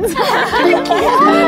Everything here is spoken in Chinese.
你 抢